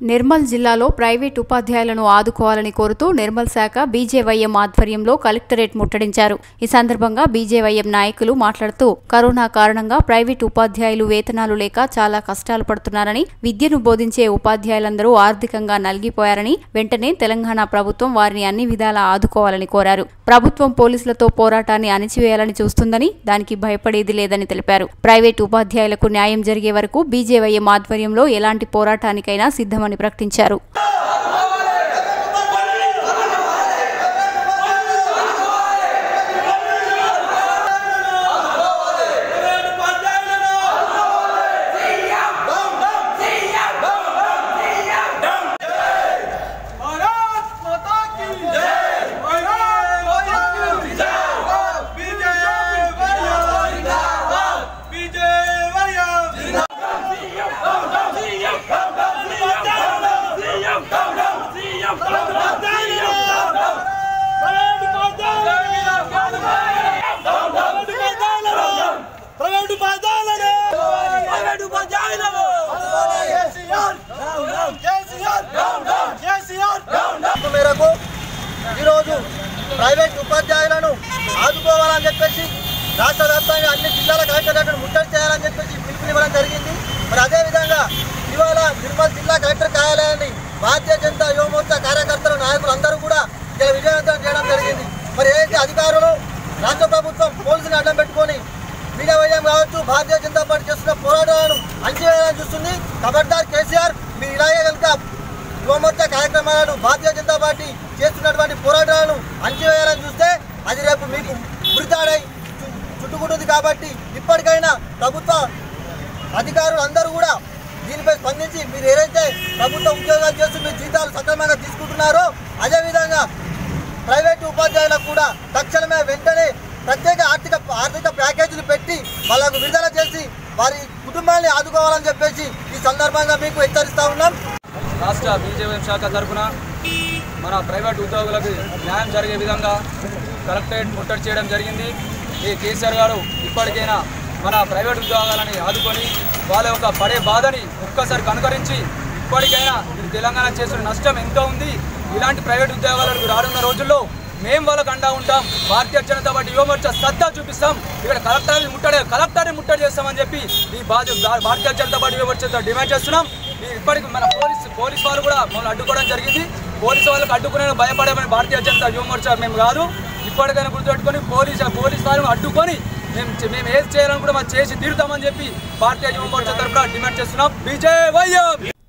నిర్మల్ జిల్లాలో ప్రైవేట్ ఉపాధ్యాయులను ఆదుకోవాలని కోరుతూ నిర్మల్ శాఖ బీజేవైఎం ఆధ్వర్యంలో కలెక్టరేట్ ముట్టడించారు. ఈ సందర్భంగా బీజేవైఎం నాయకులు మాట్లాడుతూ కరోనా కారణంగా ప్రైవేట్ ఉపాధ్యాయులు వేతనాలు లేక చాలా కష్టాలు పడుతున్నారని విద్యను బోధించే ఉపాధ్యాయులందరూ ఆర్థికంగా నలిగిపోయారని వెంటనే తెలంగాణ ప్రభుత్వం వారిని అన్ని విధాలా ఆదుకోవాలని కోరారు. ప్రభుత్వం పోలీసులతో పోరాటాన్ని అణిచివేయాలని చూస్తుందని దానికి భయపడేది లేదని తెలిపారు. ప్రైవేట్ ఉపాధ్యాయులకు న్యాయం జరిగే వరకు బీజేవైఎం ఆధ్వర్యంలో ఎలాంటి పోరాటానికైనా సిద్ధమని చేస్తున్నామని ప్రకటించారు. ప్రైవేట్ ఉపాధ్యాయులను ఆదుకోవాలని చెప్పేసి రాష్ట్ర వ్యాప్తంగా అన్ని జిల్లాల కలెక్టర్లను ముట్టడి చేయాలని చెప్పేసి పిలుపునివ్వడం జరిగింది. మరి అదేవిధంగా ఇవాళ నిర్మల్ జిల్లా కలెక్టర్ కార్యాలయాన్ని భారతీయ జనతా యువమోర్చా కార్యకర్తలు నాయకులు అందరూ కూడా ఇలా విజయవంతం చేయడం జరిగింది. మరి ఏదైతే అధికారులు రాష్ట్ర ప్రభుత్వం పోలీసుని అడ్డం పెట్టుకొని మీడియా వైద్యం కావచ్చు భారతీయ జనతా పార్టీ చేస్తున్న పోరాటాలను అంచివేయాలని చూస్తుంది. కబడ్దార్ కేసీఆర్ మీరు ఇలాగే కనుక యువమోర్చా కార్యక్రమాలను భారతీయ జనతా పార్టీ చేస్తున్నటువంటి పోరాటాలను అంచివేయాలని చూస్తే అది రేపు మీకు ఉరితాడై చు- చుట్టుకుంటుంది కాబట్టి ఇప్పటికైనా ప్రభుత్వ అధికారులు అందరూ కూడా దీనిపై స్పందించి మీరు ఏదైతే ప్రభుత్వ ఉద్యోగాలు చేస్తూ మీ జీతాలు సక్రమంగా తీసుకుంటున్నారో అదేవిధంగా ప్రైవేటు ఉపాధ్యాయులకు కూడా తక్షణమే వెంటనే ప్రత్యేక ఆర్థిక ఆర్థిక ప్యాకేజీలు పెట్టి వాళ్ళకు విడుదల చేసి వారి కుటుంబాన్ని ఆదుకోవాలని చెప్పేసి ఈ సందర్భంగా మీకు హెచ్చరిస్తా ఉన్నాం. రాష్ట్ర బీజేపీ శాఖ తరఫున మన ప్రైవేట్ ఉద్యోగులకు న్యాయం జరిగే విధంగా కలెక్టరేట్ ముట్టడి చేయడం జరిగింది. ఈ కేసీఆర్ గారు ఇప్పటికైనా మన ప్రైవేట్ ఉద్యోగాలని ఆదుకొని వాళ్ళ యొక్క పడే బాధని ఒక్కసారి కనుకరించి ఇప్పటికైనా తెలంగాణ చేసిన నష్టం ఎంతో ఉంది? ఇలాంటి ప్రైవేట్ ఉద్యోగాలకు రానున్న రోజుల్లో మేము వాళ్ళకు అండా ఉంటాం. భారతీయ జనతా పార్టీ యువమోర్చా సత్తా చూపిస్తాం. ఇక్కడ కలెక్టర్ని ముట్టడే కలెక్టర్ని ముట్టడి చేస్తామని చెప్పి ఈ భారతీయ జనతా పార్టీ యువమోర్చా డిమాండ్ చేస్తున్నాం. ఇప్పటికి మన పోలీస్ పోలీస్ వాళ్ళు కూడా మమ్మల్ని అడ్డుకోవడం జరిగింది. పోలీసు వాళ్ళకి అడ్డుకునే భయపడేమని భారతీయ జనతా యువమోర్చా మేము కాదు. ఇప్పటికైనా గుర్తుపెట్టుకొని పోలీస్ పోలీస్ వాళ్ళని అడ్డుకొని మేము మేము ఏది చేయాలని కూడా మనం చేసి తీరుతామని చెప్పి భారతీయ యువమోర్చా తరఫున డిమాండ్ చేస్తున్నాం. విజయ్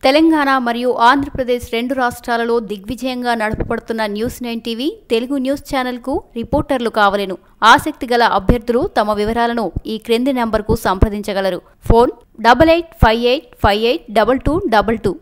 తెలంగాణ మరియు ఆంధ్రప్రదేశ్ రెండు రాష్ట్రాలలో దిగ్విజయంగా నడపబడుతున్న news nine TV Telugu news ఛానల్కు రిపోర్టర్లు కావలేను. ఆసక్తి గల అభ్యర్థులు తమ వివరాలను ఈ క్రింది నెంబర్కు సంప్రదించగలరు. Phone double eight five eight five eight double two double two.